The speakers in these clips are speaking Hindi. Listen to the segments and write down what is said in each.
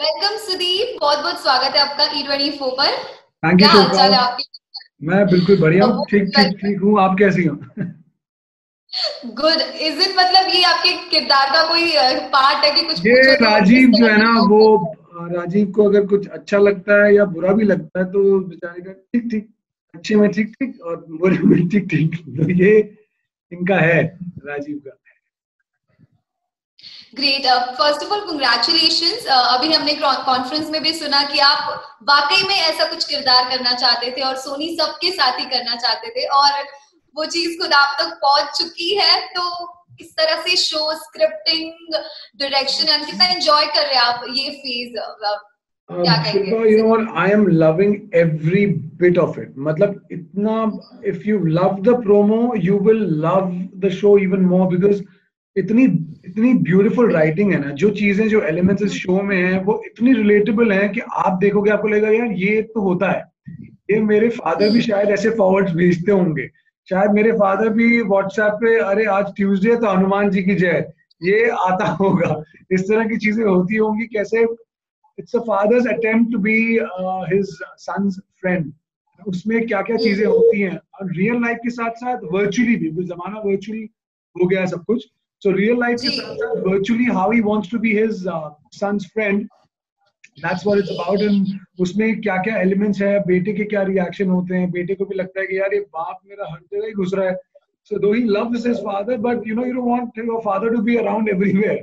वेलकम सुदीप बहुत बहुत स्वागत है आपका ई ट्वेंटी फोर पर थैंक यू हाल है आपके? मैं बिल्कुल बढ़िया हूँ। ठीक ठीक ठीक हूँ। आप कैसी हो? गुड इज़ इट मतलब ये आपके किरदार का कोई पार्ट है कि कुछ ये तो राजीव जो है ना वो राजीव को अगर कुछ अच्छा लगता है या बुरा भी लगता है तो बेचारे का ठीक ठीक अच्छे में ठीक ठीक और बुरे में ठीक ठीक। तो ये इनका है राजीव का। Great first of all congratulation अभी हमने कॉन्फ्रेंस में भी सुना कि आप वाकई में ऐसा कुछ किरदार करना चाहते थे और सोनी सबके साथ ही करना चाहते थे और वो चीज़ खुद आप तक पहुँच चुकी है। तो इस तरह से शो स्क्रिप्टिंग डायरेक्शन एंड कितना एंजॉय कर रहे हैं आप ये phase know what? I am loving every bit of it. मतलब इतना if you love the promo you will love the show even more because इतनी इतनी ब्यूटीफुल राइटिंग है ना, जो चीज़ें, जो एलिमेंट्स इस शो में हैं, वो इतनी रिलेटेबल हैं कि आप देखोगे, आपको लगेगा, यार, ये तो होता है। ये मेरे फादर भी शायद ऐसे फॉरवर्ड भेजते होंगे। शायद मेरे फादर भी व्हाट्सएप पे, अरे, आज ट्यूसडे तो हनुमान जी की जय। ये आता होगा। इस तरह की चीज़ें होती होंगी, कैसे it's a father's attempt to be his son's friend उसमें क्या क्या चीज़ें होती हैं, और रियल लाइफ के साथ साथ वर्चुअली भी जमाना वर्चुअली हो गया है सब कुछ। So real life is virtually how he wants to be his uh, son's friend. That's what it's about. And उसमें क्या क्या elements है बेटे के क्या reaction होते हैं बेटे को भी लगता है कि यार ये बाप मेरा हर जगह ही घुस रहा है So though he loves his father, but you know you don't want your father to be around everywhere.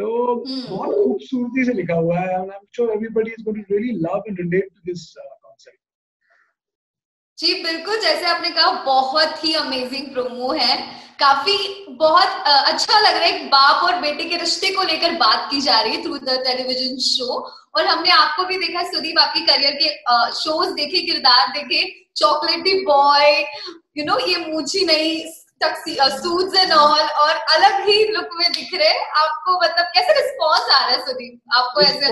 तो hmm. बहुत खूबसूरती से लिखा हुआ है and I'm sure everybody is going to really love and relate to this uh. जी, बिल्कुल, जैसे आपने कहा, बहुत ही अमेजिंग प्रोमो है। काफ़ी बहुत अच्छा लग रहा है एक बाप और बेटे के रिश्ते को लेकर बात की जा रही है थ्रू द टेलीविज़न शो और हमने आपको भी देखा, सुदीप, आपके करियर के शोज़ देखे, किरदार देखे चॉकलेटी बॉय यू नो ये मुझी नहीं सूट्स एंड ऑल और अलग ही लुक में दिख रहे आपको मतलब कैसे रिस्पांस आ रहा है सुदीप? आपको ऐसे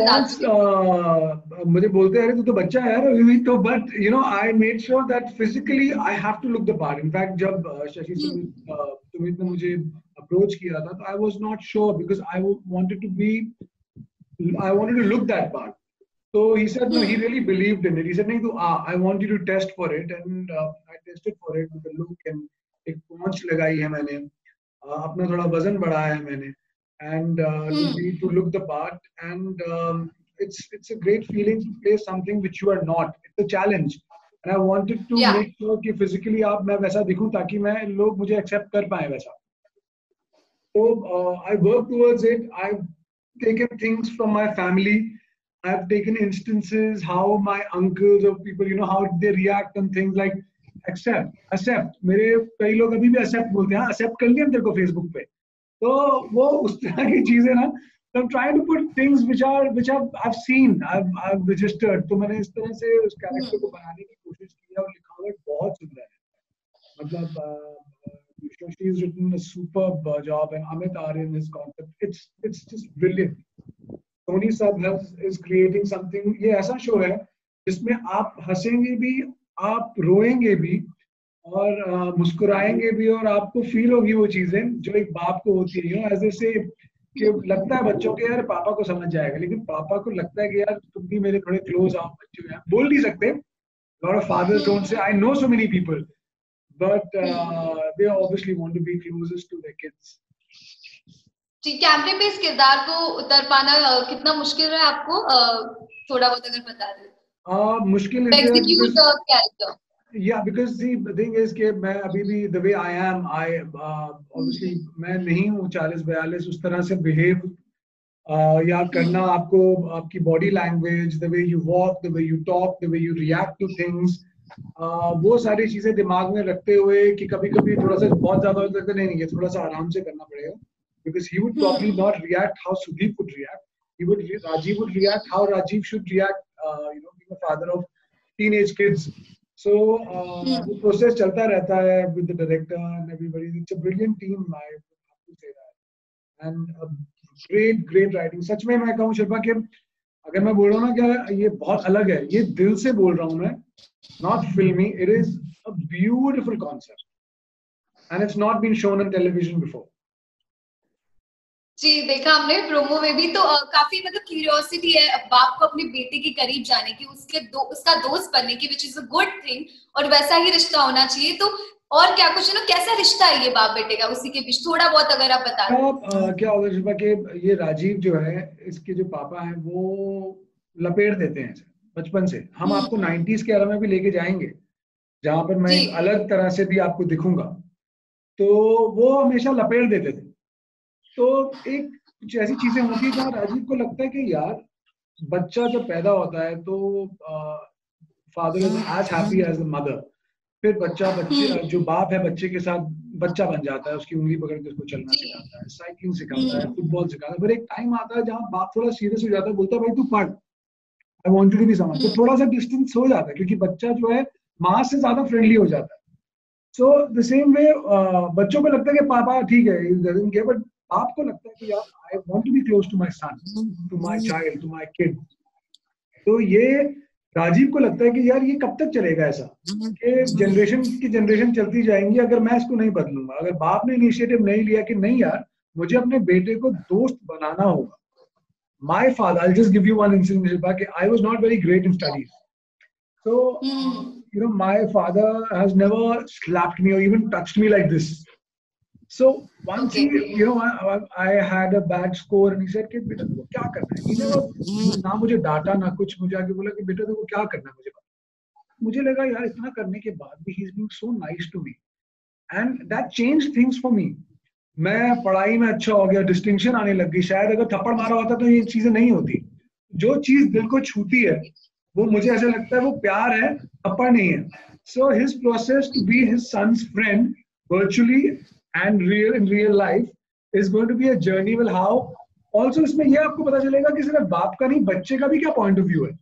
uh, मुझे बोलते हैं तू तो बच्चा है यार तो but you know I made sure that physically I have to look the part in fact जब शशि सिंह सुमित ने मुझे अप्रोच किया था तो I was not sure because I wanted to be I wanted to look that part So he said, no, he really believed in it. He said, no, I want you to test for it. And uh, I tested for it with the look and एक पहुँच लगाई है मैंने अपना थोड़ा वज़न बढ़ाया है मैंने and to look the part and it's it's a great feeling to play something which you are not it's a challenge and i wanted to yeah. make sure कि physically आप मैं वैसा दिखूं ताकि मैं लोग मुझे accept कर पाए वैसा so uh, i work towards it i've taken things from my family i've taken instances how my uncles or people you know how they react on things like except except मेरे कई लोग अभी भी एक्सेप्ट बोलते हैं एक्सेप्ट कर लिया तेरे को फेसबुक पे तो वो उस तरह की चीज़ें ना तो trying to put things which are which I have seen I have registered तो मैंने इस तरह से उस कैरेक्टर को बनाने की कोशिश की है और लिखावट बहुत सुंदर है मतलब has written a superb job and Amit Aryan his concept. It's it's just brilliant. Tony Sab has is creating something. ये ऐसा शो है जिसमें आप हंसेंगे भी आप रोएँगे भी और मुस्कुराएँगे भी और आपको फील होगी वो चीज़ें जो एक बाप को होती है। ऐसे से कि लगता है बच्चों के यार पापा को समझ जाएगा। लेकिन पापा को लगता है कि यार तुम भी मेरे थोड़े क्लोज आओ बच्चे हैं बोल नहीं सकते। Of fathers don't say i know so many people. But uh, they obviously want to be closest to their kids. जी कैमरे पे इस किरदार को उतर पाना कितना मुश्किल है आपको? थोड़ा बहुत अगर बता दें। Uh, मुश्किल या बिकॉज़ सी थिंग इज़ के मैं अभी भी the way I am I obviously मैं नहीं हूँ चालीस बयालीस उस तरह से बिहेव uh, या करना आपको आपकी body language the way you walk the way you talk the way you react to things वो सारी चीज़ें दिमाग में रखते हुए कि कभी कभी थोड़ा सा बहुत ज़्यादा होता है तो नहीं नहीं थोड़ा सा आराम से करना पड़ेगा। Because he would properly not react how Sudeep would react he would Rajeev would react how Rajeev should react you know a father of teenage kids. So uh, yeah. the process चलता रहता है with the director and everybody. It's a brilliant team. I have to say that. And a great great writing. सच में मैं कहूँ शिल्पा कि अगर मैं बोल रहा हूँ ना क्या ये बहुत अलग है ये दिल से बोल रहा हूँ मैं not filmy it is a beautiful concept and it's not been shown on television before जी देखा हमने प्रोमो में भी तो आ, काफ़ी मतलब क्यूरियोसिटी है बाप को अपने बेटे के करीब जाने की उसके दो उसका दोस्त बनने की which is a good thing और वैसा ही रिश्ता होना चाहिए। तो और क्या कुछ ना कैसा रिश्ता है ये बाप बेटे का उसी के बीच? थोड़ा बहुत अगर आप बता तो, क्या होगा शिल्पा के ये राजीव जो है इसके जो पापा है वो लपेट देते हैं बचपन से। हम हम्म। आपको नाइन्टीज के एरा में भी लेके जाएँगे जहाँ पर मैं अलग तरह से भी आपको दिखूँगा। तो वो हमेशा लपेट देते थे। तो एक कुछ ऐसी चीज़ें होती है जहाँ राजीव को लगता है कि यार बच्चा जब पैदा होता है तो father is as happy as mother फिर बच्चा बच्चे हम्म। जो बाप है बच्चे के साथ बच्चा बन जाता है उसकी उंगली पकड़ के उसको चलना सिखाता है साइकिलिंग सिखाता है फुटबॉल हम्म। सिखाता है। फिर एक टाइम आता है जहाँ बाप थोड़ा सीरियस हो जाता है बोलता है भाई तू पढ़। आई वॉन्ट टू बी समझ तो थोड़ा सा डिस्टेंस हो जाता है क्योंकि बच्चा जो है माँ से ज़्यादा फ्रेंडली हो जाता है। सो द सेम वे बच्चों को लगता है कि पापा ठीक है बट आपको लगता है कि यार I want to be close to my son to my child to my kid तो ये राजीव को लगता है कि यार ये कब तक चलेगा ऐसा? कि जनरेशन की जनरेशन चलती जाएँगी अगर मैं इसको नहीं बदलूँगा। अगर बाप ने इनिशिएटिव नहीं लिया कि नहीं यार मुझे अपने बेटे को दोस्त बनाना होगा। My father I just give you one incident कि I was not very great in studies so you know my father has never slapped me or even touched me like this. So once okay. he, you know, I, I had a bad score and he said कि बेटा तुमको क्या करना है? He never ना मुझे डांटा ना कुछ मुझे आके बोला कि बेटा तुमको क्या करना है मुझे? बता मुझे लगा यार इतना करने के बाद भी he is being so nice to me and that change things for me मैं पढ़ाई में अच्छा हो गया डिस्टिंक्शन आने लग गई। शायद अगर थप्पड़ मारा होता तो ये चीज़ें नहीं होती। जो चीज़ दिल को छूती है वो मुझे ऐसा लगता है वो प्यार है थप्पड़ नहीं है। So his process to be his son's friend virtually and real, in real life, is going to be a journey. Will how? Also, इसमें ये आपको पता चलेगा कि सिर्फ़ बाप का नहीं, बच्चे का भी क्या पॉइंट ऑफ़ व्यू है?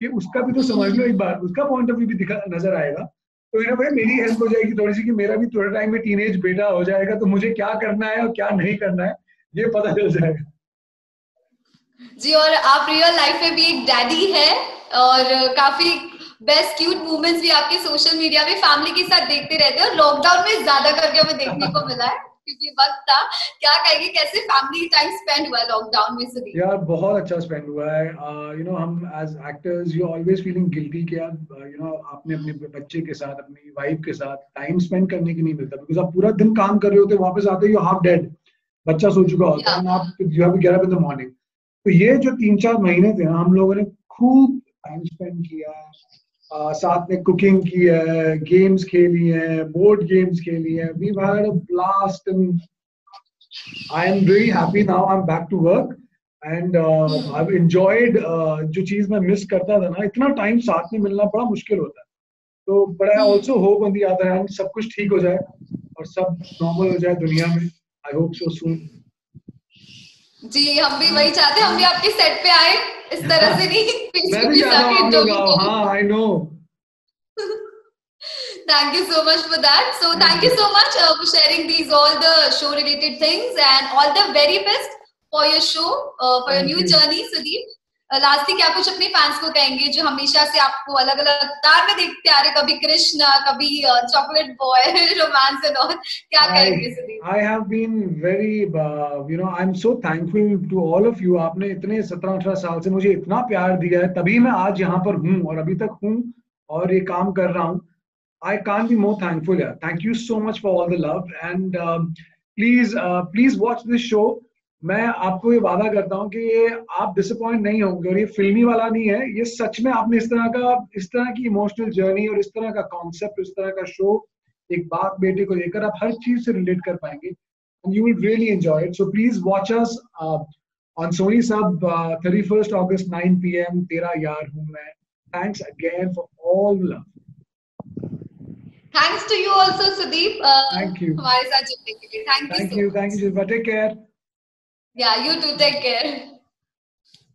कि उसका भी तो समझ लो एक बार उसका पॉइंट ऑफ़ व्यू भी दिखा, नज़र आएगा। तो इन भाई, मेरी हेल्प हो जाएगी थोड़ी सी कि मेरा भी थोड़े टाइम में टीनेज बेटा हो जाएगा तो मुझे क्या करना है और क्या नहीं करना है, ये पता चल जाएगा। जी, और आप रियल लाइफ में भी एक डैडी है और काफ़ी बेस्ट क्यूट मूवमेंट्स भी आपके सोशल मीडिया में फैमिली के साथ देखते रहते हैं और लॉकडाउन में ज़्यादा करके हमें देखने को मिला है क्योंकि वक्त था। क्या कहेंगे कैसे फैमिली टाइम स्पेंड हुआ है लॉकडाउन में यार बहुत अच्छा स्पेंड हुआ है। यू नो हम as actors you always feeling guilty कि यू नो आपने अपने बच्चे के साथ अपनी वाइफ के साथ टाइम स्पेंड करने की नहीं मिलता। बिकॉज़ आप पूरा दिन काम कर रहे होते वापस आते हो हाफ़ डेड बच्चा सो चुका होता है आप you have get up in the morning तो ये जो तीन चार महीने थे ना हम लोगों ने खूब टाइम स्पेंड किया। साथ में कुकिंग की है गेम्स खेली है बोर्ड गेम्स खेली है. We had a blast and I am very happy now I am back to work and I enjoyed जो चीज़ मैं मिस करता था ना, इतना टाइम साथ में मिलना बड़ा मुश्किल होता है। तो but I also hope on the other hand सब कुछ ठीक हो जाए और सब नॉर्मल हो जाए दुनिया में। आई होप सो सून जी हम भी वही चाहते हैं हम भी आपके सेट पे आए इस तरह से नहीं हूँ हाँ I know thank you so much for that so thank you so much uh, for sharing these all the show related things and all the very best for your show uh, for thank your new you. journey sudeep lastly क्या कुछ अपने फैंस को कहेंगे जो हमेशा से आपको अलग अलग तार में देखते आ रहे कभी कृष्ण कभी chocolate boy romance and all क्या कहेंगे I have been very you know I am so thankful to all of you आपने इतने सत्रह अठारह साल से मुझे इतना प्यार दिया है तभी मैं आज यहाँ पर हूँ और अभी तक हूँ और ये काम कर रहा हूँ I can't be more thankful. Thank you so much for all the love. And please please watch this show. मैं आपको ये वादा करता हूँ कि ये आप डिसअपॉइंट नहीं होंगे और ये फिल्मी वाला नहीं है ये सच में आपने इस तरह का इस तरह की इमोशनल जर्नी और इस तरह का कॉन्सेप्ट इस तरह का शो एक बाप बेटे को लेकर आप हर चीज़ से रिलेट कर पाएँगे and you will really enjoy it so please watch us on Sony SAB thirty first August nine P M Tera Yaar Hoon Main thanks again for all love Thanks to you also, Sudeep. Uh, Thank you. हमारे साथ जुड़ने के लिए. Thank, Thank you. So you. Thank you. Thank. Take care. Yeah, you too. Take care.